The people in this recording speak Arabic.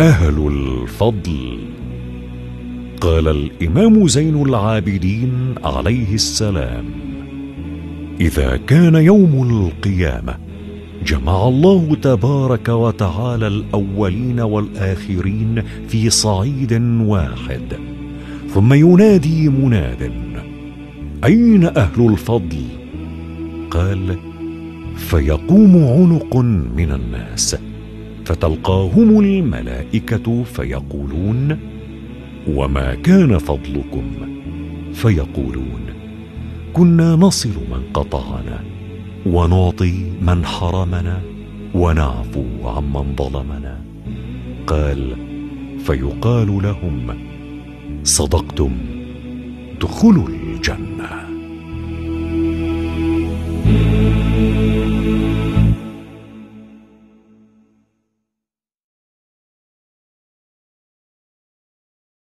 أهل الفضل. قال الإمام زين العابدين عليه السلام إذا كان يوم القيامة جمع الله تبارك وتعالى الأولين والآخرين في صعيد واحد ثم ينادي مناد أين أهل الفضل؟ قال فيقوم عنق من الناس. فتلقاهم الملائكة فيقولون وما كان فضلكم؟ فيقولون كنا نصل من قطعنا ونعطي من حرمنا ونعفو عمن ظلمنا. قال فيقال لهم صدقتم ادخلوا